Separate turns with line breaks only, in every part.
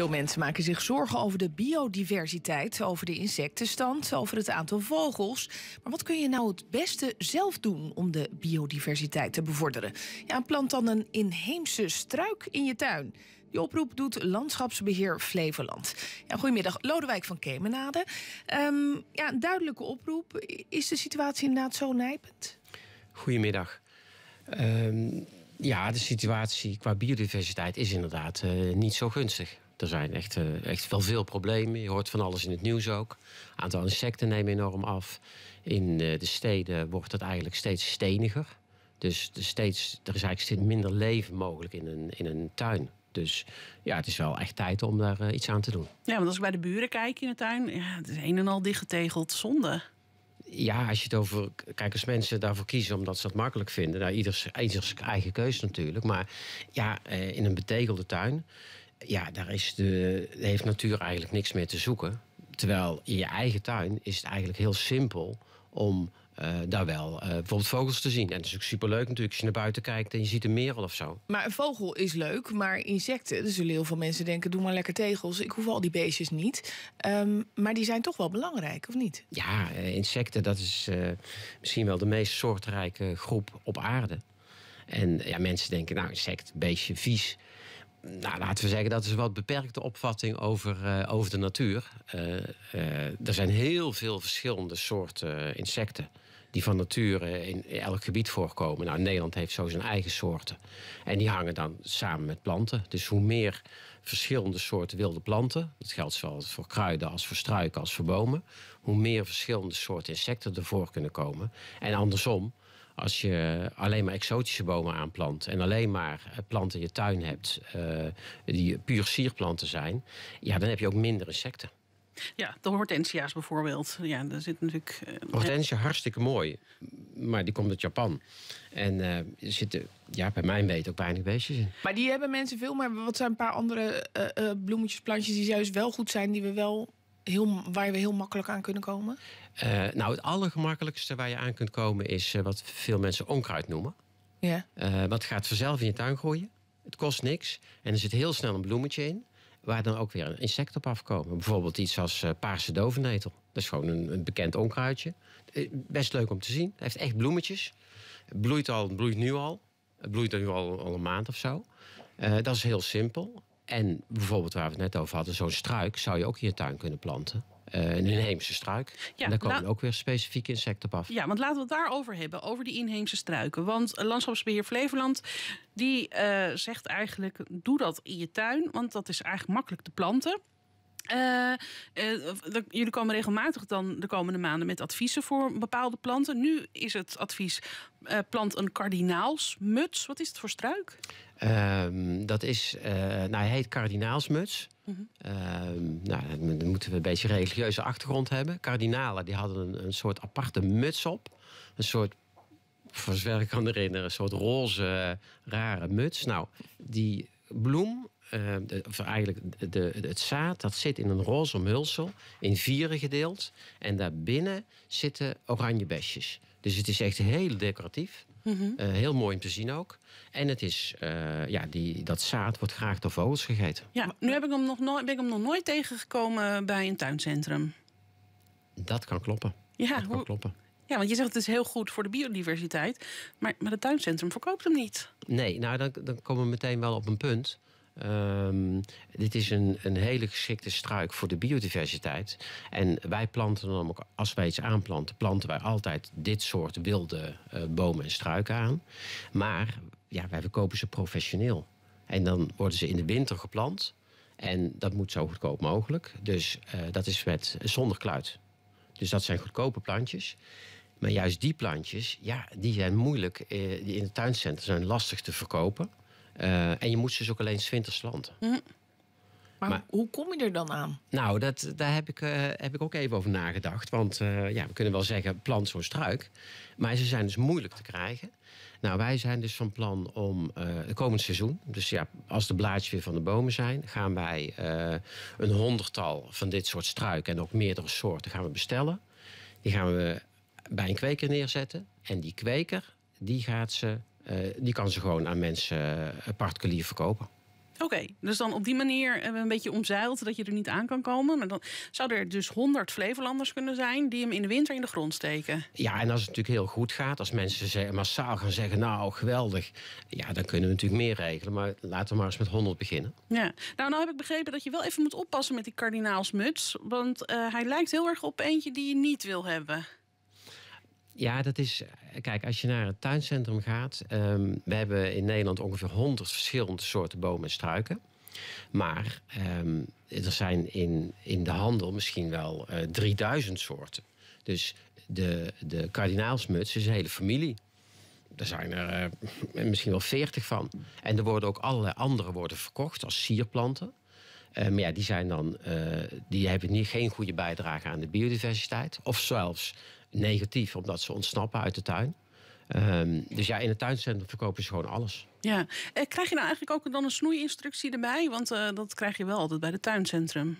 Veel mensen maken zich zorgen over de biodiversiteit, over de insectenstand, over het aantal vogels. Maar wat kun je nou het beste zelf doen om de biodiversiteit te bevorderen? Ja, plant dan een inheemse struik in je tuin. Die oproep doet Landschapsbeheer Flevoland. Ja, goedemiddag, Lodewijk van Kemenade. Um, ja, een duidelijke oproep. Is de situatie inderdaad zo nijpend?
Goedemiddag. Um, ja, de situatie qua biodiversiteit is inderdaad uh, niet zo gunstig. Er zijn echt, uh, echt wel veel problemen. Je hoort van alles in het nieuws ook. Het aantal insecten nemen enorm af. In uh, de steden wordt het eigenlijk steeds steniger. Dus er, steeds, er is eigenlijk steeds minder leven mogelijk in een, in een tuin. Dus ja, het is wel echt tijd om daar uh, iets aan te doen.
Ja, want als ik bij de buren kijk in de tuin, ja, het is een en al dichtgetegeld zonde.
Ja, als je het over. Kijk, als mensen daarvoor kiezen omdat ze dat makkelijk vinden. Nou, ieders, ieders eigen keuze natuurlijk. Maar ja, eh, in een betegelde tuin. Ja, daar is de, heeft natuur eigenlijk niks meer te zoeken. Terwijl in je eigen tuin is het eigenlijk heel simpel om uh, daar wel uh, bijvoorbeeld vogels te zien. En het is ook superleuk natuurlijk als je naar buiten kijkt en je ziet een merel of zo.
Maar een vogel is leuk, maar insecten, er zullen heel veel mensen denken: doe maar lekker tegels. Ik hoef al die beestjes niet. Um, maar die zijn toch wel belangrijk, of niet?
Ja, uh, insecten, dat is misschien wel de meest soortrijke groep op aarde. En ja, mensen denken: nou, insect, beestje, vies. Nou, laten we zeggen, dat is een wat beperkte opvatting over, uh, over de natuur. Uh, uh, er zijn heel veel verschillende soorten insecten die van nature in elk gebied voorkomen. Nou, Nederland heeft zo zijn eigen soorten. En die hangen dan samen met planten. Dus hoe meer verschillende soorten wilde planten, dat geldt zowel voor kruiden als voor struiken als voor bomen, hoe meer verschillende soorten insecten ervoor kunnen komen. En andersom, als je alleen maar exotische bomen aanplant en alleen maar planten in je tuin hebt uh, die puur sierplanten zijn, ja, dan heb je ook minder insecten.
Ja, de hortensia's bijvoorbeeld. Ja, daar zit natuurlijk.
Uh, Hortensia, hartstikke mooi. Maar die komt uit Japan. En uh, er zitten, ja, bij mijn weten ook weinig beestjes in.
Maar die hebben mensen veel. Maar wat zijn een paar andere uh, bloemetjes, plantjes die juist wel goed zijn, die we wel heel, waar we heel makkelijk aan kunnen komen?
Uh, nou, het allergemakkelijkste waar je aan kunt komen is uh, wat veel mensen onkruid noemen.
Ja.
Uh, wat gaat vanzelf in je tuin groeien. Het kost niks. En er zit heel snel een bloemetje in. Waar dan ook weer een insect op afkomen. Bijvoorbeeld iets als paarse dovennetel. Dat is gewoon een, een, bekend onkruidje. Best leuk om te zien. Het heeft echt bloemetjes. Het bloeit, al, het bloeit nu al. Het bloeit nu al, al een maand of zo. dat is heel simpel. En bijvoorbeeld waar we het net over hadden, zo'n struik zou je ook in je tuin kunnen planten. Uh, een inheemse struik. Ja, en daar komen ook weer specifieke insecten op af.
Ja, want laten we het daarover hebben, over die inheemse struiken. Want Landschapsbeheer Flevoland die uh, zegt eigenlijk, doe dat in je tuin. Want dat is eigenlijk makkelijk te planten. Uh, uh, jullie komen regelmatig dan de komende maanden met adviezen voor bepaalde planten. Nu is het advies: uh, plant een kardinaalsmuts. Wat is het voor struik?
Ehm, dat is, nou, hij heet kardinaalsmuts. -huh. uh, nou, dan moeten we een beetje religieuze achtergrond hebben. Kardinalen die hadden een, een soort aparte muts op. Een soort, voor zover ik kan herinneren, een soort roze, rare muts. Nou, die bloem uh, de, of eigenlijk de, het zaad, dat zit in een roze omhulsel, in vieren gedeeld. En daarbinnen zitten oranje besjes. Dus het is echt heel decoratief. Mm -hmm. uh, heel mooi om te zien ook. En het is, uh, ja, die, dat zaad wordt graag door vogels gegeten.
Ja, nu heb ik hem nog nooit, ben ik hem nog nooit tegengekomen bij een tuincentrum.
Dat kan kloppen.
Ja,
dat kan kloppen.
Ja, want je zegt het is heel goed voor de biodiversiteit. Maar, maar het tuincentrum verkoopt hem niet.
Nee, nou dan, dan komen we meteen wel op een punt. Um, dit is een, een hele geschikte struik voor de biodiversiteit. En wij planten dan ook, als wij iets aanplanten, planten wij altijd dit soort wilde uh, bomen en struiken aan. Maar ja, wij verkopen ze professioneel. En dan worden ze in de winter geplant. En dat moet zo goedkoop mogelijk. Dus uh, dat is met, zonder kluit. Dus dat zijn goedkope plantjes. Maar juist die plantjes, ja, die zijn moeilijk. Uh, die in het tuincentrum zijn lastig te verkopen. Uh, en je moet ze dus ook alleen 's winters planten.
Mm. Maar, maar, hoe kom je er dan aan?
Nou, dat, daar heb ik, uh, heb ik ook even over nagedacht. Want uh, ja, we kunnen wel zeggen, plant zo'n struik. Maar ze zijn dus moeilijk te krijgen. Nou, wij zijn dus van plan om het komend seizoen... dus ja, als de blaadjes weer van de bomen zijn... gaan wij een honderdtal van dit soort struiken... en ook meerdere soorten gaan we bestellen. Die gaan we bij een kweker neerzetten. En die kweker, die gaat ze die kan ze gewoon aan mensen uh, particulier verkopen.
Oké, dus dan op die manier hebben we een beetje omzeild dat je er niet aan kan komen. Maar dan zouden er dus 100 Flevolanders kunnen zijn die hem in de winter in de grond steken.
Ja, en als het natuurlijk heel goed gaat, als mensen massaal gaan zeggen, nou geweldig, ja, dan kunnen we natuurlijk meer regelen. Maar laten we maar eens met 100 beginnen.
Ja, nou, nou heb ik begrepen dat je wel even moet oppassen met die kardinaalsmuts. Want eh, hij lijkt heel erg op eentje die je niet wil hebben.
Ja, dat is. Kijk, als je naar het tuincentrum gaat. ehm, we hebben in Nederland ongeveer 100 verschillende soorten bomen en struiken. Maar ehm, er zijn in, in de handel misschien wel eh 3000 soorten. Dus de, de kardinaalsmuts is een hele familie. Daar zijn er eh, misschien wel 40 van. En er worden ook allerlei andere worden verkocht als sierplanten. Eh, maar ja, die, zijn dan, eh, die hebben niet, geen goede bijdrage aan de biodiversiteit. Of zelfs negatief, omdat ze ontsnappen uit de tuin. Ehm, dus ja, in het tuincentrum verkopen ze gewoon alles.
Ja, eh, krijg je nou eigenlijk ook dan een snoeiinstructie erbij? Want eh, dat krijg je wel altijd bij het tuincentrum.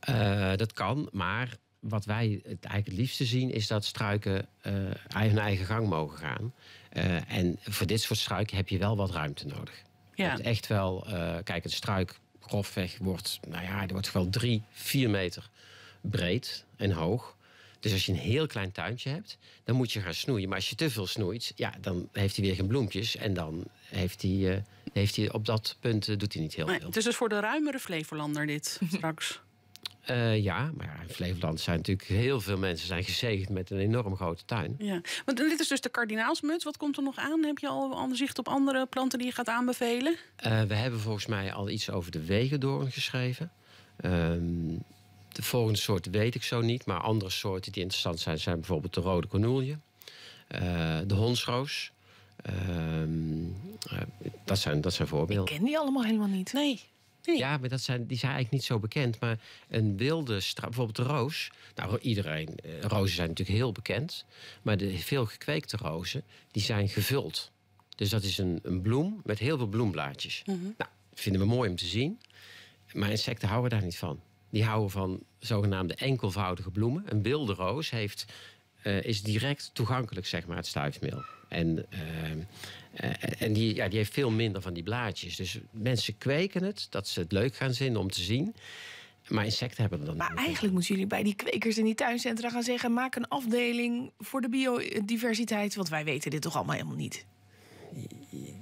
Eh, dat kan, maar wat wij het eigenlijk het liefste zien... is dat struiken eh, hun eigen gang mogen gaan. En voor dit soort struiken heb je wel wat ruimte nodig. Je
Ja.
hebt echt wel... kijk, een struik grofweg wordt... nou ja, die wordt wel drie, vier meter breed en hoog. Dus als je een heel klein tuintje hebt, dan moet je gaan snoeien. Maar als je te veel snoeit, ja, dan heeft hij weer geen bloempjes. En dan heeft hij, eh, heeft hij op dat punt eh, doet hij niet heel
Nee,
veel.
het is dus voor de ruimere Flevolander dit straks.
Eh, ja, maar in Flevoland zijn natuurlijk heel veel mensen zijn gezegend met een enorm grote tuin.
Ja, want dit is dus de kardinaalsmuts. Wat komt er nog aan? Heb je al ander zicht op andere planten die je gaat aanbevelen?
Eh, we hebben volgens mij al iets over de wegendoorn geschreven. Ehm, de volgende soorten weet ik zo niet, maar andere soorten die interessant zijn, zijn bijvoorbeeld de rode cornoelje, eh, de honsroos. Ehm, eh, dat, zijn, dat zijn
Ik
voorbeelden.
ken die allemaal helemaal niet.
Nee. nee.
Ja, maar dat zijn, die zijn eigenlijk niet zo bekend. Maar een wilde straat, bijvoorbeeld de roos. Nou, iedereen, eh, rozen zijn natuurlijk heel bekend. Maar de veel gekweekte rozen, die zijn gevuld. Dus dat is een, een bloem met heel veel bloemblaadjes.
Mhm.
Nou, vinden we mooi om te zien. Maar insecten houden daar niet van. Die houden van zogenaamde enkelvoudige bloemen. Een wilde roos heeft, eh, is direct toegankelijk, zeg maar, het stuifmeel. En, ehm, eh, en die, ja, die heeft veel minder van die blaadjes. Dus mensen kweken het, dat ze het leuk gaan vinden om te zien. Maar insecten hebben er dan
Maar eigenlijk moeten jullie bij die kwekers in die tuincentra gaan zeggen... maak een afdeling voor de biodiversiteit. Want wij weten dit toch allemaal helemaal niet.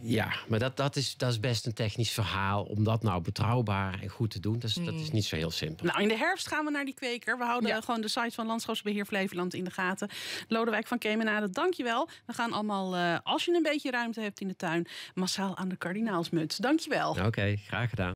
Ja, maar dat, dat, is, dat is best een technisch verhaal. Om dat nou betrouwbaar en goed te doen, dat is, dat is niet zo heel simpel.
Nou, in de herfst gaan we naar die kweker. We houden
Ja.
gewoon de site van Landschapsbeheer Flevoland in de gaten. Lodewijk van Kemenade, dankjewel. We gaan allemaal, eh, als je een beetje ruimte hebt in de tuin... massaal aan de kardinaalsmuts. Dankjewel.
Oké, graag gedaan.